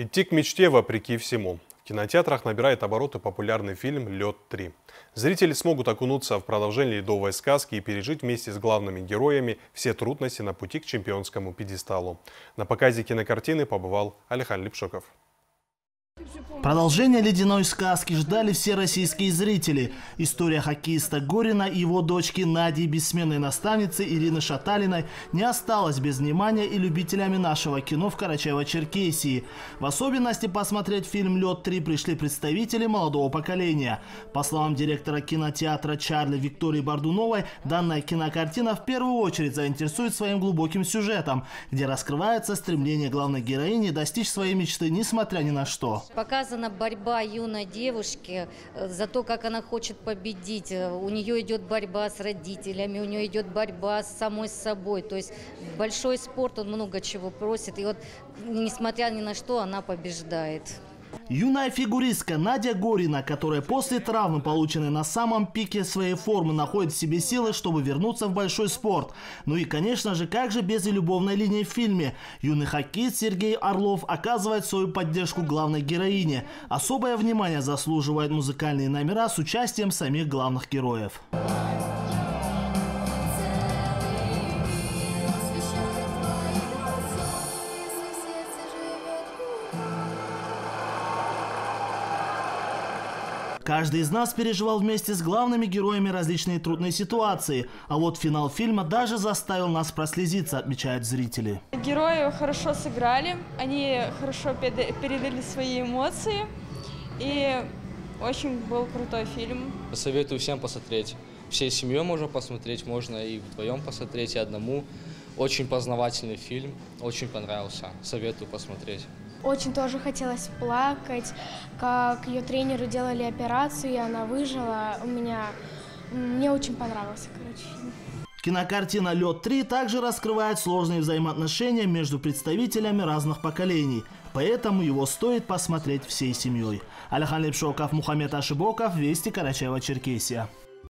Идти к мечте вопреки всему. В кинотеатрах набирает обороты популярный фильм «Лед 3». Зрители смогут окунуться в продолжение ледовой сказки и пережить вместе с главными героями все трудности на пути к чемпионскому пьедесталу. На показе кинокартины побывал Алихан Липшоков. Продолжение ледяной сказки ждали все российские зрители. История хоккеиста Горина и его дочки Нади, бессменной наставницы Ирины Шаталиной, не осталась без внимания и любителями нашего кино в Карачаево-Черкесии. В особенности посмотреть фильм «Лед 3» пришли представители молодого поколения. По словам директора кинотеатра Чарли Виктории Бардуновой, данная кинокартина в первую очередь заинтересует своим глубоким сюжетом, где раскрывается стремление главной героини достичь своей мечты, несмотря ни на что. Показана борьба юной девушки э, за то, как она хочет победить. Э, у нее идет борьба с родителями, у нее идет борьба с самой собой. То есть большой спорт, он много чего просит. И вот, несмотря ни на что, она побеждает. Юная фигуристка Надя Горина, которая после травмы, полученной на самом пике своей формы, находит в себе силы, чтобы вернуться в большой спорт. Ну и, конечно же, как же без и любовной линии в фильме. Юный хоккеист Сергей Орлов оказывает свою поддержку главной героине. Особое внимание заслуживают музыкальные номера с участием самих главных героев. Каждый из нас переживал вместе с главными героями различные трудные ситуации, а вот финал фильма даже заставил нас прослезиться, отмечают зрители. Герои хорошо сыграли, они хорошо передали свои эмоции, и очень был крутой фильм. Советую всем посмотреть. Всей семьей можно посмотреть, можно и вдвоем посмотреть, и одному. Очень познавательный фильм, очень понравился. Советую посмотреть. Очень тоже хотелось плакать, как ее тренеры делали операцию, и она выжила. У меня... Мне очень понравился, короче. Кинокартина «Лед 3» также раскрывает сложные взаимоотношения между представителями разных поколений, поэтому его стоит посмотреть всей семьей. Алихан Лепшоков, Мухаммед Ашибоков, Вести Карачаева-Черкесия.